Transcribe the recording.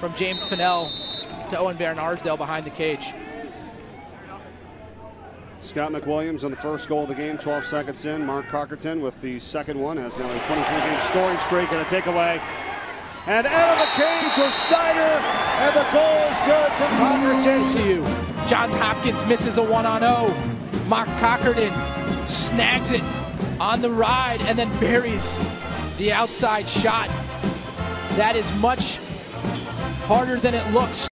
from James Pinnell to Owen Van Arsdale behind the cage. Scott McWilliams on the first goal of the game, 12 seconds in. Mark Cockerton with the second one has now a 23-game scoring streak and a takeaway. And out of the cage was Schneider, and the goal is good from Cockerton. To you. Johns Hopkins misses a one on 0. Mark Cockerton snags it on the ride and then buries the outside shot. That is much harder than it looks.